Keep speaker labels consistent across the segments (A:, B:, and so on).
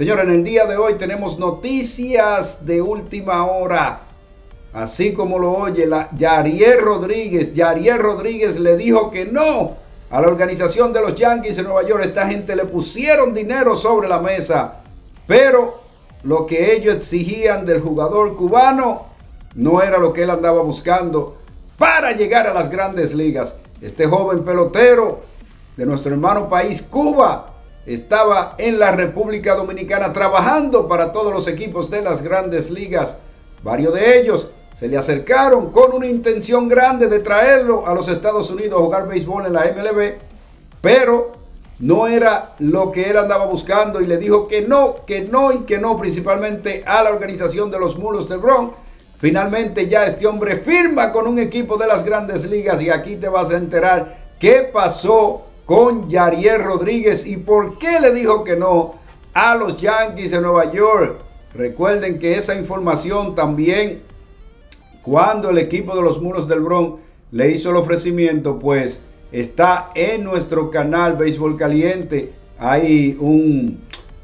A: Señores, en el día de hoy tenemos noticias de última hora. Así como lo oye, la Rodríguez. Yarier Rodríguez le dijo que no a la organización de los Yankees en Nueva York. Esta gente le pusieron dinero sobre la mesa. Pero lo que ellos exigían del jugador cubano no era lo que él andaba buscando para llegar a las grandes ligas. Este joven pelotero de nuestro hermano país, Cuba, estaba en la República Dominicana trabajando para todos los equipos de las grandes ligas. Varios de ellos se le acercaron con una intención grande de traerlo a los Estados Unidos a jugar béisbol en la MLB, pero no era lo que él andaba buscando y le dijo que no, que no y que no, principalmente a la organización de los Mulos del Bronx. Finalmente ya este hombre firma con un equipo de las grandes ligas y aquí te vas a enterar qué pasó con Yarier Rodríguez y por qué le dijo que no a los Yankees de Nueva York. Recuerden que esa información también cuando el equipo de los Muros del Bronx le hizo el ofrecimiento, pues está en nuestro canal Béisbol Caliente. Hay un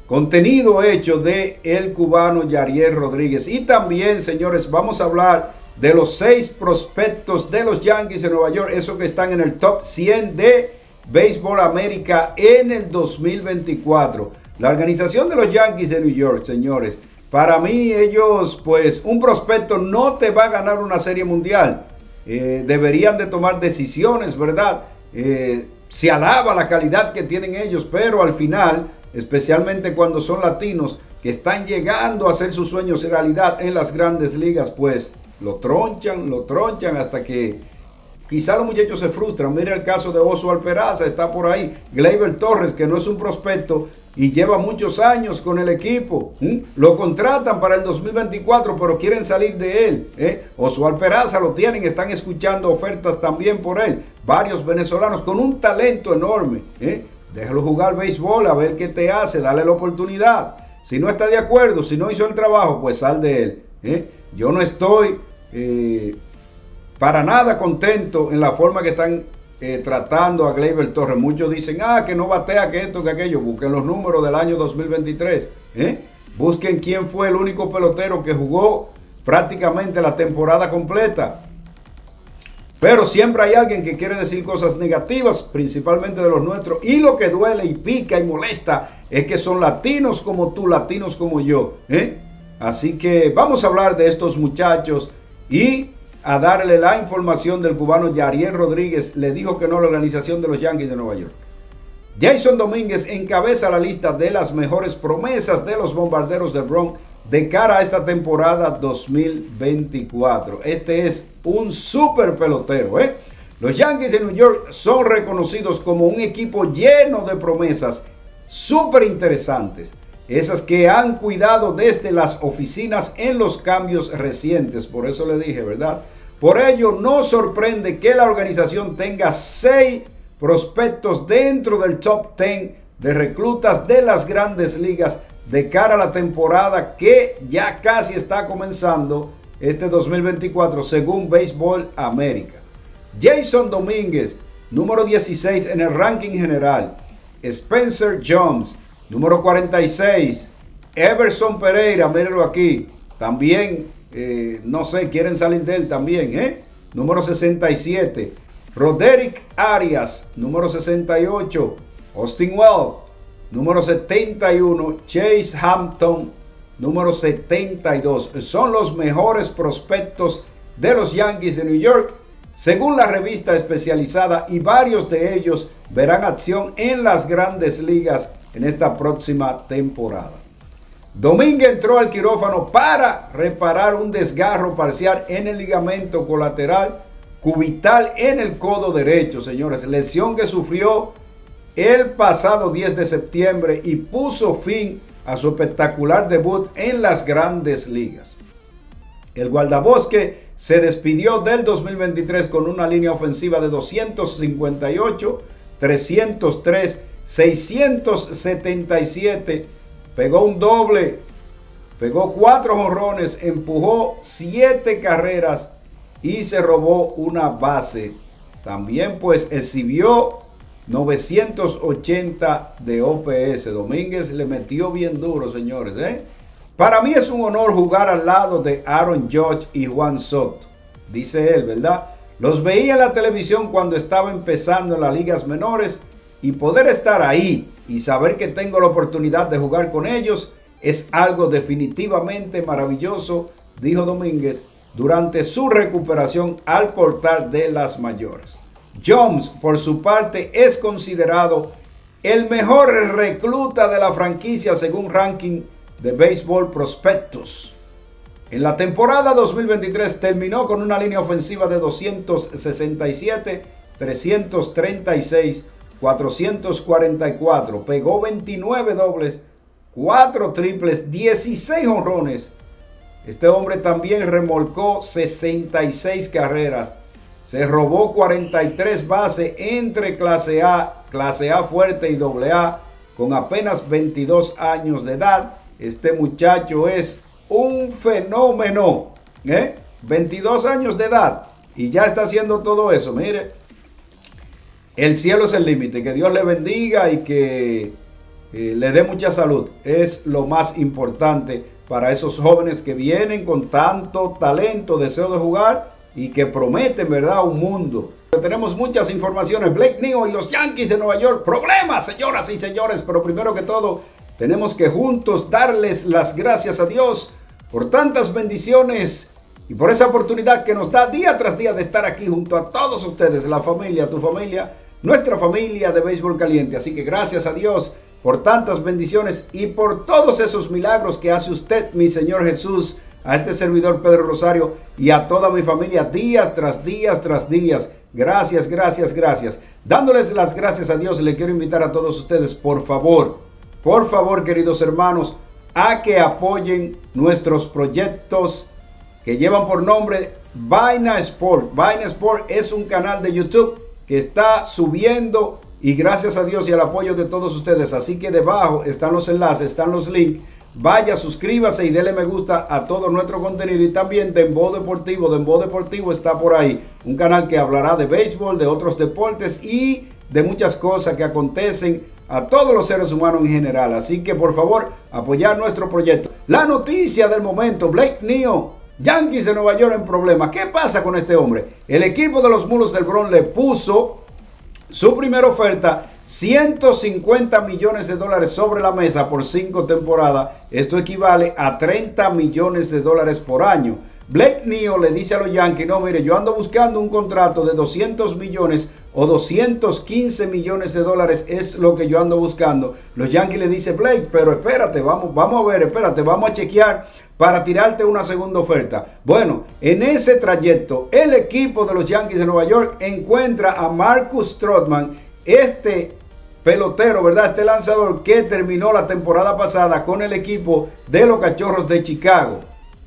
A: contenido hecho de el cubano Yarier Rodríguez. Y también, señores, vamos a hablar de los seis prospectos de los Yankees de Nueva York, esos que están en el top 100 de Béisbol América en el 2024. La organización de los Yankees de New York, señores, para mí ellos, pues un prospecto no te va a ganar una serie mundial. Eh, deberían de tomar decisiones, ¿verdad? Eh, se alaba la calidad que tienen ellos, pero al final, especialmente cuando son latinos que están llegando a hacer sus sueños realidad en las grandes ligas, pues lo tronchan, lo tronchan hasta que quizá los muchachos se frustran. Mira el caso de Oso Alperaza, está por ahí. Gleyber Torres, que no es un prospecto, y lleva muchos años con el equipo. Lo contratan para el 2024, pero quieren salir de él. ¿eh? Osual Peraza lo tienen, están escuchando ofertas también por él. Varios venezolanos con un talento enorme. ¿eh? Déjalo jugar béisbol, a ver qué te hace, dale la oportunidad. Si no está de acuerdo, si no hizo el trabajo, pues sal de él. ¿eh? Yo no estoy eh, para nada contento en la forma que están eh, tratando a Gleyber Torres. Muchos dicen, ah, que no batea, que esto, que aquello. Busquen los números del año 2023. ¿eh? Busquen quién fue el único pelotero que jugó prácticamente la temporada completa. Pero siempre hay alguien que quiere decir cosas negativas, principalmente de los nuestros. Y lo que duele y pica y molesta es que son latinos como tú, latinos como yo. ¿eh? Así que vamos a hablar de estos muchachos y a darle la información del cubano Yariel Rodríguez, le dijo que no a la organización de los Yankees de Nueva York. Jason Domínguez encabeza la lista de las mejores promesas de los bombarderos de Bronx de cara a esta temporada 2024. Este es un super pelotero. ¿eh? Los Yankees de New York son reconocidos como un equipo lleno de promesas súper interesantes. Esas que han cuidado desde las oficinas en los cambios recientes. Por eso le dije, ¿verdad? Por ello, no sorprende que la organización tenga seis prospectos dentro del top 10 de reclutas de las grandes ligas de cara a la temporada que ya casi está comenzando este 2024 según Baseball América. Jason Domínguez, número 16 en el ranking general. Spencer Jones, número 46. Everson Pereira, mírenlo aquí, también eh, no sé, quieren salir de él también, ¿eh? Número 67. Roderick Arias, número 68. Austin Well, número 71. Chase Hampton, número 72. Son los mejores prospectos de los Yankees de New York, según la revista especializada, y varios de ellos verán acción en las grandes ligas en esta próxima temporada. Domínguez entró al quirófano para reparar un desgarro parcial en el ligamento colateral cubital en el codo derecho, señores. Lesión que sufrió el pasado 10 de septiembre y puso fin a su espectacular debut en las grandes ligas. El guardabosque se despidió del 2023 con una línea ofensiva de 258, 303, 677 pegó un doble, pegó cuatro jorrones, empujó siete carreras y se robó una base. También pues exhibió 980 de OPS. Domínguez le metió bien duro, señores. ¿eh? Para mí es un honor jugar al lado de Aaron Judge y Juan Soto. Dice él, ¿verdad? Los veía en la televisión cuando estaba empezando en las ligas menores y poder estar ahí y saber que tengo la oportunidad de jugar con ellos es algo definitivamente maravilloso, dijo Domínguez durante su recuperación al portal de las mayores. Jones, por su parte, es considerado el mejor recluta de la franquicia según ranking de Baseball Prospectus. En la temporada 2023 terminó con una línea ofensiva de 267, 336, 444. Pegó 29 dobles, 4 triples, 16 honrones. Este hombre también remolcó 66 carreras se robó 43 bases entre clase A, clase A fuerte y doble A con apenas 22 años de edad. Este muchacho es un fenómeno. ¿eh? 22 años de edad y ya está haciendo todo eso. Mire, el cielo es el límite. Que Dios le bendiga y que eh, le dé mucha salud. Es lo más importante para esos jóvenes que vienen con tanto talento, deseo de jugar y que prometen, ¿verdad?, un mundo. Tenemos muchas informaciones. Blake Neo y los Yankees de Nueva York. Problemas, señoras y señores. Pero primero que todo, tenemos que juntos darles las gracias a Dios por tantas bendiciones y por esa oportunidad que nos da día tras día de estar aquí junto a todos ustedes, la familia, tu familia, nuestra familia de Béisbol Caliente. Así que gracias a Dios por tantas bendiciones y por todos esos milagros que hace usted, mi Señor Jesús a este servidor Pedro Rosario y a toda mi familia días tras días tras días. Gracias, gracias, gracias. Dándoles las gracias a Dios, le quiero invitar a todos ustedes, por favor, por favor, queridos hermanos, a que apoyen nuestros proyectos que llevan por nombre Vaina Sport. Vaina Sport es un canal de YouTube que está subiendo y gracias a Dios y al apoyo de todos ustedes. Así que debajo están los enlaces, están los links Vaya, suscríbase y déle me gusta a todo nuestro contenido y también Dembo Deportivo. Dembo Deportivo está por ahí. Un canal que hablará de béisbol, de otros deportes y de muchas cosas que acontecen a todos los seres humanos en general. Así que por favor, apoyar nuestro proyecto. La noticia del momento, Blake Neo, Yankees de Nueva York en problemas. ¿Qué pasa con este hombre? El equipo de los Mulos del Bronx le puso su primera oferta 150 millones de dólares sobre la mesa por cinco temporadas. Esto equivale a 30 millones de dólares por año. Blake Neo le dice a los Yankees, no, mire, yo ando buscando un contrato de 200 millones o 215 millones de dólares es lo que yo ando buscando. Los Yankees le dice, Blake, pero espérate, vamos, vamos a ver, espérate, vamos a chequear para tirarte una segunda oferta. Bueno, en ese trayecto, el equipo de los Yankees de Nueva York encuentra a Marcus Strootman, este pelotero, ¿verdad? Este lanzador que terminó la temporada pasada con el equipo de los Cachorros de Chicago.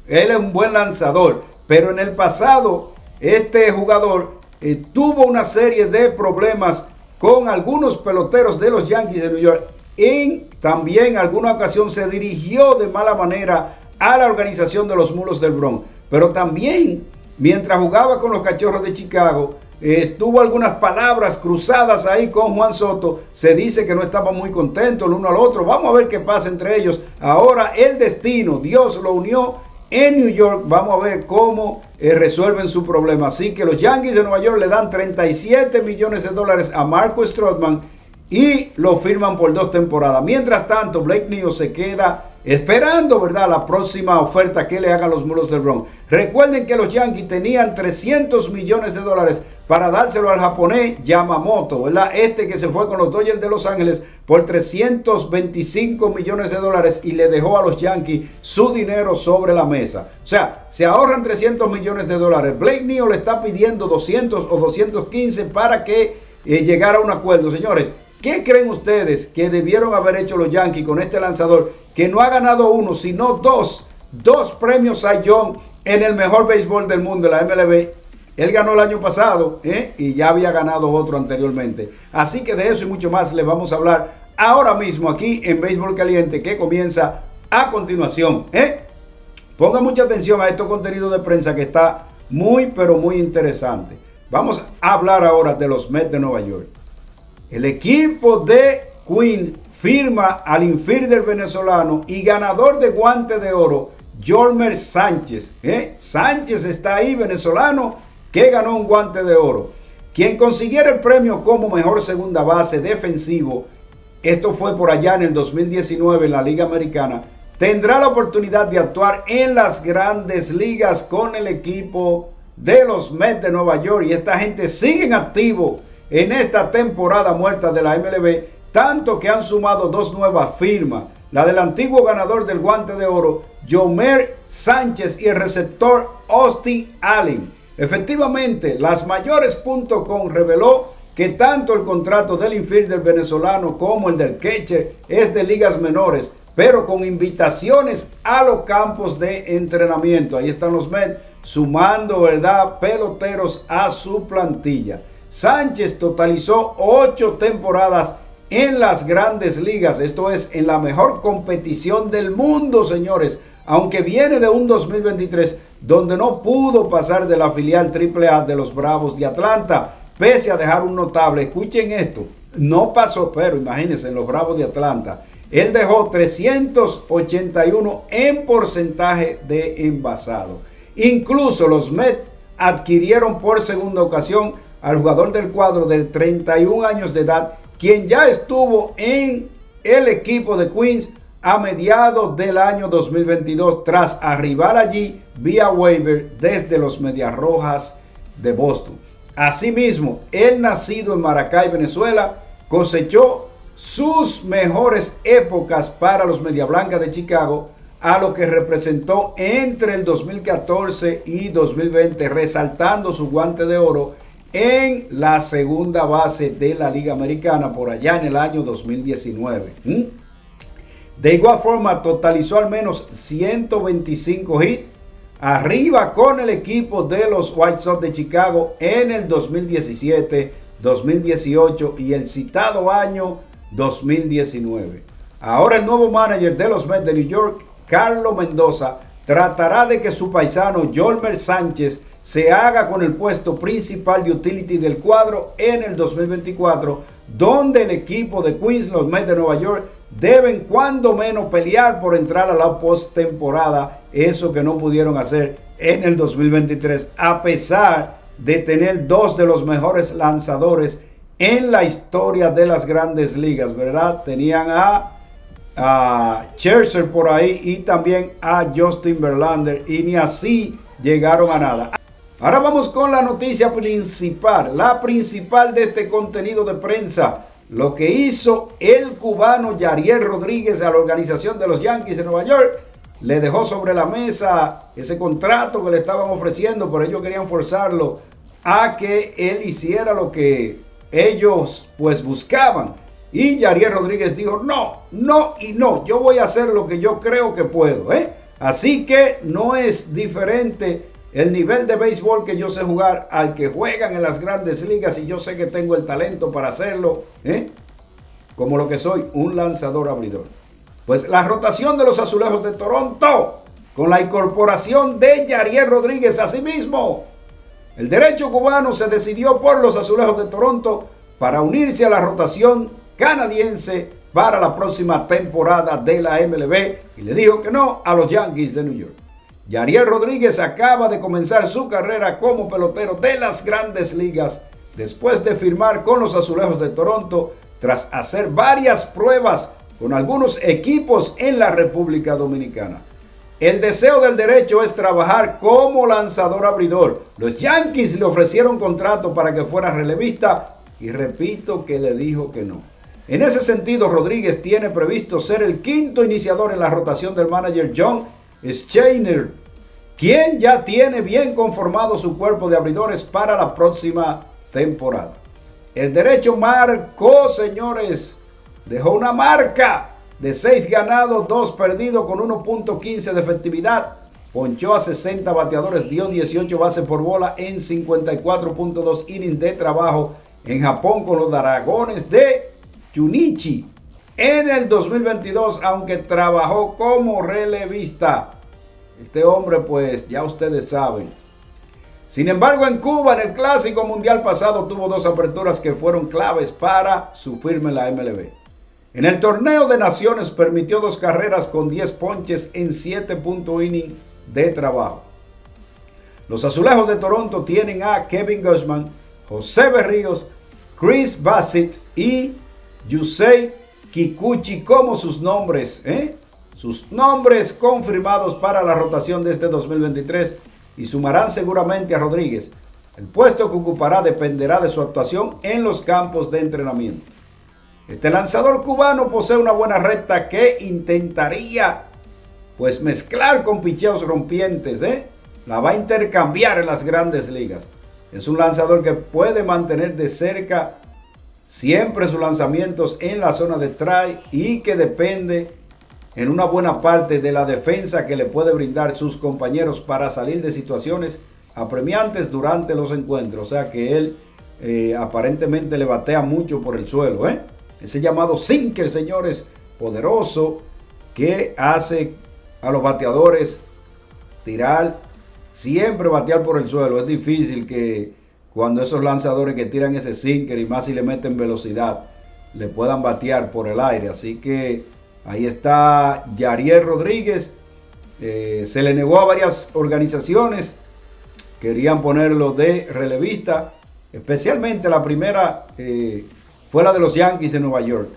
A: Él es un buen lanzador, pero en el pasado este jugador eh, tuvo una serie de problemas con algunos peloteros de los Yankees de New York. En también alguna ocasión se dirigió de mala manera a la organización de los Mulos del Bronx. Pero también, mientras jugaba con los Cachorros de Chicago, estuvo algunas palabras cruzadas ahí con Juan Soto. Se dice que no estaban muy contentos el uno al otro. Vamos a ver qué pasa entre ellos. Ahora el destino, Dios lo unió en New York. Vamos a ver cómo eh, resuelven su problema. Así que los Yankees de Nueva York le dan 37 millones de dólares a Marco Strootman y lo firman por dos temporadas. Mientras tanto, Blake Neal se queda esperando, ¿verdad?, la próxima oferta que le hagan los mulos del Bronx. Recuerden que los Yankees tenían 300 millones de dólares para dárselo al japonés Yamamoto, ¿verdad? Este que se fue con los Dodgers de Los Ángeles por 325 millones de dólares y le dejó a los Yankees su dinero sobre la mesa. O sea, se ahorran 300 millones de dólares. Blake Neal le está pidiendo 200 o 215 para que eh, llegara a un acuerdo. Señores, ¿Qué creen ustedes que debieron haber hecho los Yankees con este lanzador que no ha ganado uno, sino dos, dos premios a John en el mejor béisbol del mundo, la MLB? Él ganó el año pasado ¿eh? y ya había ganado otro anteriormente. Así que de eso y mucho más le vamos a hablar ahora mismo aquí en Béisbol Caliente que comienza a continuación. ¿eh? Ponga mucha atención a estos contenidos de prensa que está muy pero muy interesante. Vamos a hablar ahora de los Mets de Nueva York. El equipo de Queen firma al infielder venezolano y ganador de guante de oro, Jormer Sánchez. ¿eh? Sánchez está ahí, venezolano, que ganó un guante de oro. Quien consiguiera el premio como mejor segunda base defensivo, esto fue por allá en el 2019 en la Liga Americana, tendrá la oportunidad de actuar en las grandes ligas con el equipo de los Mets de Nueva York. Y esta gente sigue en activo en esta temporada muerta de la MLB, tanto que han sumado dos nuevas firmas. La del antiguo ganador del guante de oro, Jomer Sánchez, y el receptor Austin Allen. Efectivamente, las mayores.com reveló que tanto el contrato del infielder venezolano como el del catcher es de ligas menores, pero con invitaciones a los campos de entrenamiento. Ahí están los Mets sumando, ¿verdad?, peloteros a su plantilla. Sánchez totalizó ocho temporadas en las grandes ligas, esto es, en la mejor competición del mundo, señores, aunque viene de un 2023 donde no pudo pasar de la filial AAA de los Bravos de Atlanta, pese a dejar un notable, escuchen esto, no pasó, pero imagínense, en los Bravos de Atlanta, él dejó 381 en porcentaje de envasado. Incluso los Mets adquirieron por segunda ocasión al jugador del cuadro de 31 años de edad, quien ya estuvo en el equipo de Queens a mediados del año 2022 tras arribar allí vía waiver desde los Medias Rojas de Boston. Asimismo, el nacido en Maracay, Venezuela, cosechó sus mejores épocas para los Media Blancas de Chicago, a lo que representó entre el 2014 y 2020, resaltando su guante de oro en la segunda base de la Liga Americana por allá en el año 2019. ¿Mm? De igual forma, totalizó al menos 125 hits arriba con el equipo de los White Sox de Chicago en el 2017, 2018 y el citado año 2019. Ahora el nuevo manager de los Mets de New York, Carlos Mendoza, tratará de que su paisano Jolmer Sánchez se haga con el puesto principal de utility del cuadro en el 2024, donde el equipo de Queens, los Mets de Nueva York, deben cuando menos pelear por entrar a la postemporada, eso que no pudieron hacer en el 2023, a pesar de tener dos de los mejores lanzadores en la historia de las grandes ligas, ¿verdad? Tenían a, a por ahí y también a Justin Verlander y ni así llegaron a nada. Ahora vamos con la noticia principal, la principal de este contenido de prensa. Lo que hizo el cubano Yariel Rodríguez a la organización de los Yankees de Nueva York, le dejó sobre la mesa ese contrato que le estaban ofreciendo, pero ellos querían forzarlo a que él hiciera lo que ellos pues buscaban. Y Yariel Rodríguez dijo, no, no y no, yo voy a hacer lo que yo creo que puedo. ¿eh? Así que no es diferente el nivel de béisbol que yo sé jugar al que juegan en las grandes ligas y yo sé que tengo el talento para hacerlo, ¿eh? como lo que soy, un lanzador abridor. Pues la rotación de los azulejos de Toronto, con la incorporación de Yariel Rodríguez a sí mismo. El derecho cubano se decidió por los azulejos de Toronto para unirse a la rotación canadiense para la próxima temporada de la MLB y le dijo que no a los Yankees de New York. Yariel Rodríguez acaba de comenzar su carrera como pelotero de las grandes ligas después de firmar con los Azulejos de Toronto tras hacer varias pruebas con algunos equipos en la República Dominicana. El deseo del derecho es trabajar como lanzador abridor. Los Yankees le ofrecieron contrato para que fuera relevista y repito que le dijo que no. En ese sentido, Rodríguez tiene previsto ser el quinto iniciador en la rotación del manager John Scheiner quien ya tiene bien conformado su cuerpo de abridores para la próxima temporada. El derecho marcó, señores, dejó una marca de 6 ganados, 2 perdidos con 1.15 de efectividad. Ponchó a 60 bateadores, dio 18 bases por bola en 54.2 innings de trabajo en Japón con los Dragones de Chunichi. En el 2022, aunque trabajó como relevista, este hombre, pues ya ustedes saben, Sin embargo, en Cuba, en el Clásico Mundial pasado, tuvo dos aperturas que fueron claves para su firme en la MLB. En el torneo de naciones permitió dos carreras con 10 ponches en 7 puntos inning de trabajo. Los azulejos de Toronto tienen a Kevin Gushman, José Berríos, Chris Bassett y Yusei Kikuchi como sus nombres, ¿eh? sus nombres confirmados para la rotación de este 2023 y sumarán seguramente a Rodríguez. El puesto que ocupará dependerá de su actuación en los campos de entrenamiento. Este lanzador cubano posee una buena recta que intentaría pues mezclar con picheos rompientes, ¿eh? La va a intercambiar en las grandes ligas. Es un lanzador que puede mantener de cerca siempre sus lanzamientos en la zona de try y que depende en una buena parte de la defensa que le puede brindar sus compañeros para salir de situaciones apremiantes durante los encuentros. O sea que él eh, aparentemente le batea mucho por el suelo. ¿eh? Ese llamado sinker, señores, poderoso, que hace a los bateadores tirar, siempre batear por el suelo. Es difícil que cuando esos lanzadores que tiran ese sinker y más si le meten velocidad, le puedan batear por el aire. Así que Ahí está Yariel Rodríguez. Eh, se le negó a varias organizaciones. Querían ponerlo de relevista. Especialmente la primera eh, fue la de los Yankees de Nueva York.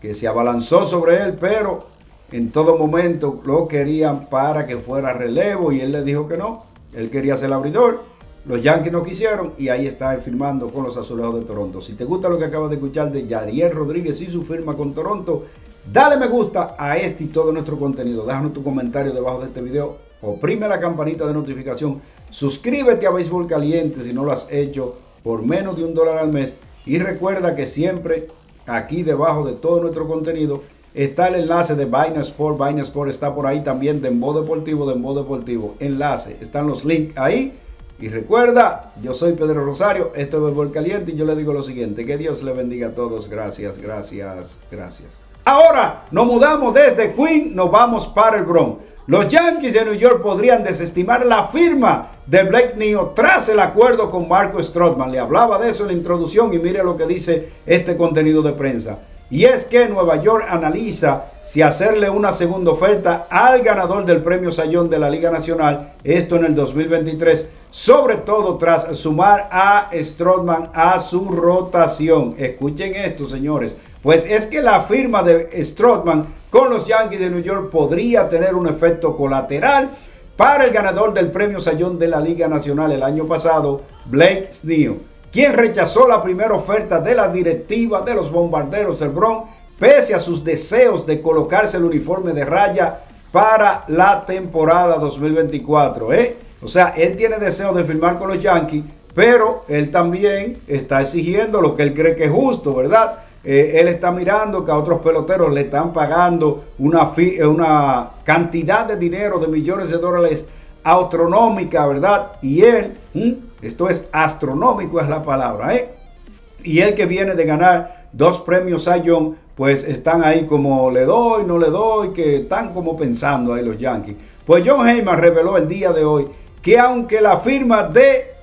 A: Que se abalanzó sobre él, pero en todo momento lo querían para que fuera relevo. Y él le dijo que no. Él quería ser el abridor. Los Yankees no quisieron y ahí está firmando con los Azulejos de Toronto. Si te gusta lo que acabas de escuchar de Yariel Rodríguez y su firma con Toronto, Dale me gusta a este y todo nuestro contenido. Déjanos tu comentario debajo de este video. Oprime la campanita de notificación. Suscríbete a Béisbol Caliente si no lo has hecho por menos de un dólar al mes. Y recuerda que siempre aquí debajo de todo nuestro contenido está el enlace de Vaina Sport. Sport está por ahí también. de Dembo Deportivo, Dembo Deportivo. Enlace. Están los links ahí. Y recuerda, yo soy Pedro Rosario. Esto es Béisbol Caliente. Y yo le digo lo siguiente. Que Dios le bendiga a todos. Gracias, gracias, gracias. Ahora nos mudamos desde Queen, nos vamos para el Bronx. Los Yankees de New York podrían desestimar la firma de Blake Neo tras el acuerdo con Marco Strootman. Le hablaba de eso en la introducción y mire lo que dice este contenido de prensa. Y es que Nueva York analiza si hacerle una segunda oferta al ganador del premio Sayón de la Liga Nacional, esto en el 2023, sobre todo tras sumar a Strootman a su rotación. Escuchen esto, señores. Pues es que la firma de Strootman con los Yankees de New York podría tener un efecto colateral para el ganador del premio Sayón de la Liga Nacional el año pasado, Blake Snell, quien rechazó la primera oferta de la directiva de los bombarderos del Bronx, pese a sus deseos de colocarse el uniforme de raya para la temporada 2024. ¿eh? O sea, él tiene deseo de firmar con los Yankees, pero él también está exigiendo lo que él cree que es justo, ¿verdad? Eh, él está mirando que a otros peloteros le están pagando una, eh, una cantidad de dinero, de millones de dólares astronómica, ¿verdad? Y él, esto es astronómico es la palabra, ¿eh? Y él que viene de ganar dos premios a John, pues están ahí como le doy, no le doy, que están como pensando ahí los Yankees. Pues John Heyman reveló el día de hoy que aunque la firma de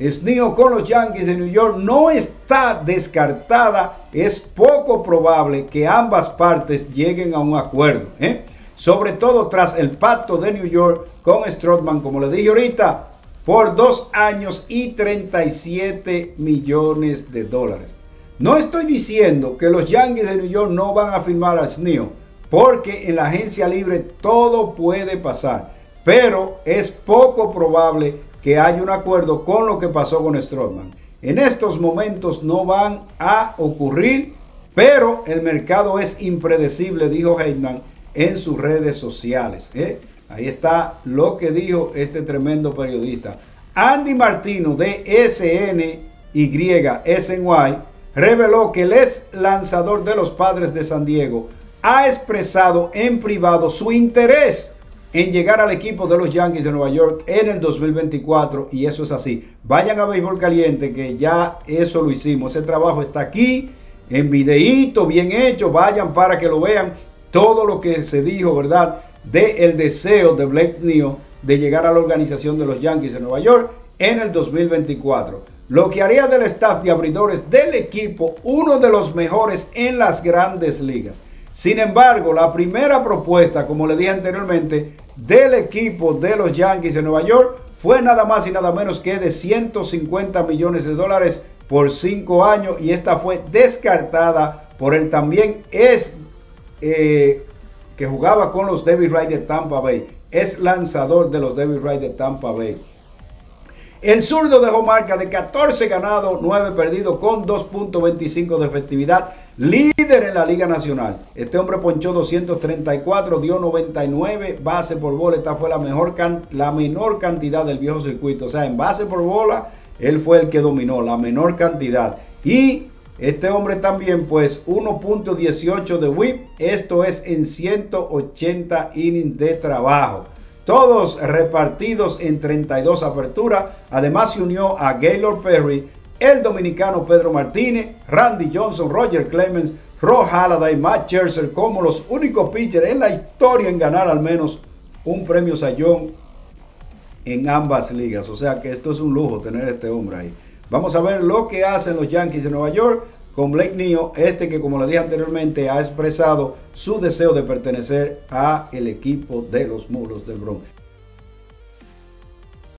A: Sneo con los Yankees de New York no está descartada. Es poco probable que ambas partes lleguen a un acuerdo. ¿eh? Sobre todo tras el pacto de New York con Strootman, como le dije ahorita, por dos años y 37 millones de dólares. No estoy diciendo que los Yankees de New York no van a firmar a Sneo, porque en la agencia libre todo puede pasar. Pero es poco probable que haya un acuerdo con lo que pasó con Stroman. En estos momentos no van a ocurrir, pero el mercado es impredecible, dijo Heyman en sus redes sociales. ¿eh? Ahí está lo que dijo este tremendo periodista. Andy Martino de SNY reveló que el ex lanzador de los padres de San Diego ha expresado en privado su interés en llegar al equipo de los Yankees de Nueva York en el 2024 y eso es así. Vayan a Béisbol Caliente que ya eso lo hicimos. Ese trabajo está aquí en videíto, bien hecho. Vayan para que lo vean. Todo lo que se dijo, ¿verdad? De el deseo de Blake Neo de llegar a la organización de los Yankees de Nueva York en el 2024, lo que haría del staff de abridores del equipo uno de los mejores en las grandes ligas. Sin embargo, la primera propuesta, como le dije anteriormente, del equipo de los Yankees de Nueva York fue nada más y nada menos que de 150 millones de dólares por cinco años y esta fue descartada por el también es eh, que jugaba con los David Wright de Tampa Bay, es lanzador de los David Wright de Tampa Bay. El zurdo dejó marca de 14 ganados, 9 perdidos con 2.25 de efectividad, líder en la Liga Nacional. Este hombre ponchó 234, dio 99 base por bola. Esta fue la, mejor la menor cantidad del viejo circuito. O sea, en base por bola, él fue el que dominó la menor cantidad. Y este hombre también, pues 1.18 de whip. Esto es en 180 innings de trabajo. Todos repartidos en 32 aperturas. Además se unió a Gaylord Perry, el dominicano Pedro Martínez, Randy Johnson, Roger Clemens, Rob Halladay, Matt Scherzer como los únicos pitchers en la historia en ganar al menos un premio Sayón en ambas ligas. O sea que esto es un lujo tener este hombre ahí. Vamos a ver lo que hacen los Yankees de Nueva York con Blake Neo, este que como le dije anteriormente ha expresado su deseo de pertenecer a el equipo de los Muros del Bronx.